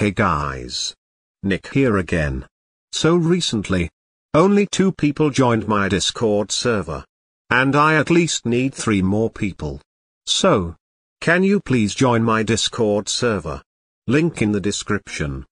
Hey guys. Nick here again. So recently, only two people joined my Discord server. And I at least need three more people. So, can you please join my Discord server? Link in the description.